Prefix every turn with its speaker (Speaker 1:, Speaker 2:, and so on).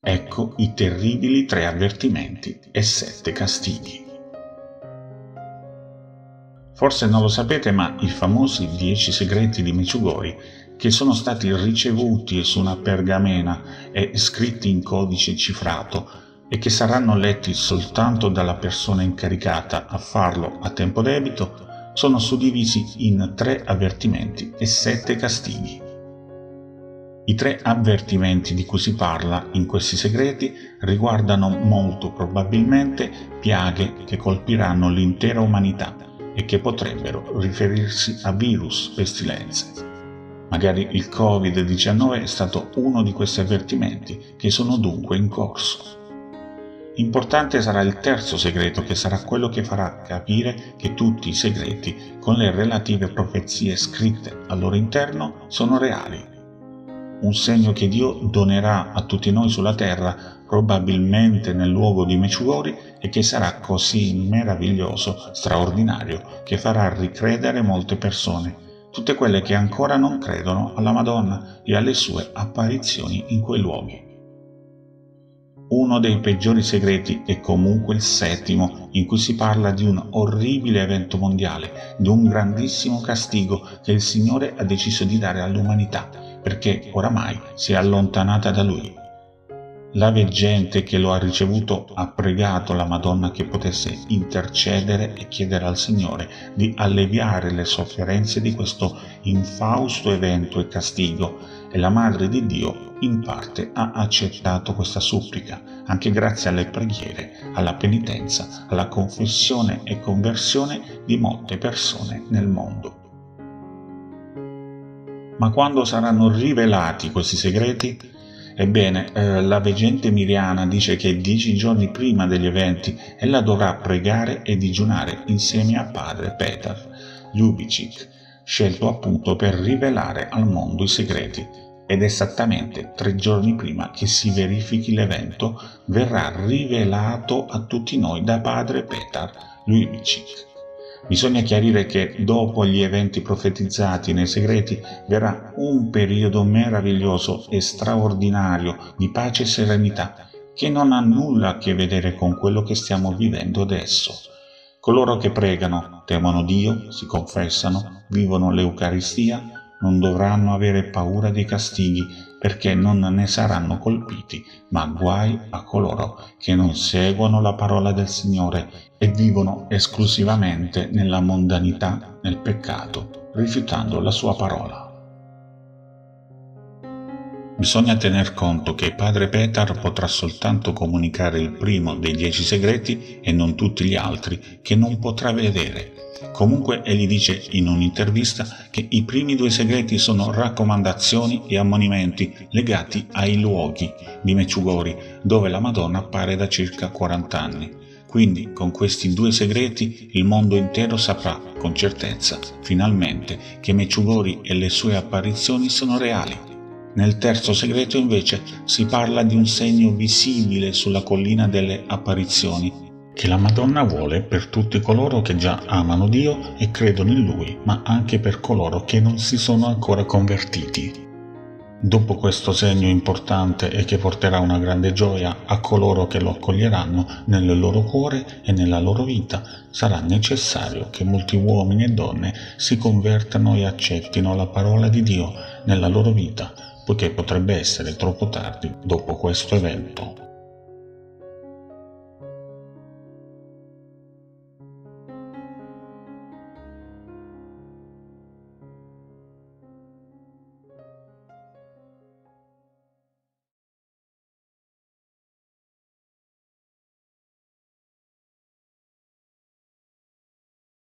Speaker 1: Ecco i terribili tre avvertimenti e sette castighi. Forse non lo sapete, ma i famosi dieci segreti di Meciugori, che sono stati ricevuti su una pergamena e scritti in codice cifrato e che saranno letti soltanto dalla persona incaricata a farlo a tempo debito, sono suddivisi in tre avvertimenti e sette castighi. I tre avvertimenti di cui si parla in questi segreti riguardano molto probabilmente piaghe che colpiranno l'intera umanità e che potrebbero riferirsi a virus, pestilenze. Magari il Covid-19 è stato uno di questi avvertimenti che sono dunque in corso. Importante sarà il terzo segreto che sarà quello che farà capire che tutti i segreti con le relative profezie scritte al loro interno sono reali un segno che Dio donerà a tutti noi sulla terra, probabilmente nel luogo di Meciugori, e che sarà così meraviglioso, straordinario, che farà ricredere molte persone, tutte quelle che ancora non credono alla Madonna e alle sue apparizioni in quei luoghi. Uno dei peggiori segreti è comunque il settimo, in cui si parla di un orribile evento mondiale, di un grandissimo castigo che il Signore ha deciso di dare all'umanità perché oramai si è allontanata da lui. La veggente che lo ha ricevuto ha pregato la Madonna che potesse intercedere e chiedere al Signore di alleviare le sofferenze di questo infausto evento e castigo e la Madre di Dio in parte ha accettato questa supplica, anche grazie alle preghiere, alla penitenza, alla confessione e conversione di molte persone nel mondo. Ma quando saranno rivelati questi segreti? Ebbene, eh, la veggente Miriana dice che dieci giorni prima degli eventi ella dovrà pregare e digiunare insieme a padre Petar Ljubicic, scelto appunto per rivelare al mondo i segreti. Ed esattamente tre giorni prima che si verifichi l'evento verrà rivelato a tutti noi da padre Petar Ljubicic. Bisogna chiarire che dopo gli eventi profetizzati nei segreti verrà un periodo meraviglioso e straordinario di pace e serenità che non ha nulla a che vedere con quello che stiamo vivendo adesso. Coloro che pregano, temono Dio, si confessano, vivono l'Eucaristia, non dovranno avere paura dei castighi perché non ne saranno colpiti, ma guai a coloro che non seguono la parola del Signore e vivono esclusivamente nella mondanità, nel peccato, rifiutando la sua parola. Bisogna tener conto che padre Petar potrà soltanto comunicare il primo dei dieci segreti e non tutti gli altri che non potrà vedere Comunque egli dice in un'intervista che i primi due segreti sono raccomandazioni e ammonimenti legati ai luoghi di Meciugori, dove la Madonna appare da circa 40 anni. Quindi con questi due segreti il mondo intero saprà con certezza, finalmente, che Meciugori e le sue apparizioni sono reali. Nel terzo segreto invece si parla di un segno visibile sulla collina delle apparizioni che la Madonna vuole per tutti coloro che già amano Dio e credono in Lui, ma anche per coloro che non si sono ancora convertiti. Dopo questo segno importante e che porterà una grande gioia a coloro che lo accoglieranno nel loro cuore e nella loro vita, sarà necessario che molti uomini e donne si convertano e accettino la parola di Dio nella loro vita, poiché potrebbe essere troppo tardi dopo questo evento.